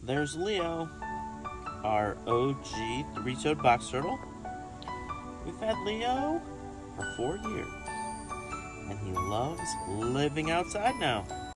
There's Leo, our OG three-toed box turtle. We've had Leo for four years, and he loves living outside now.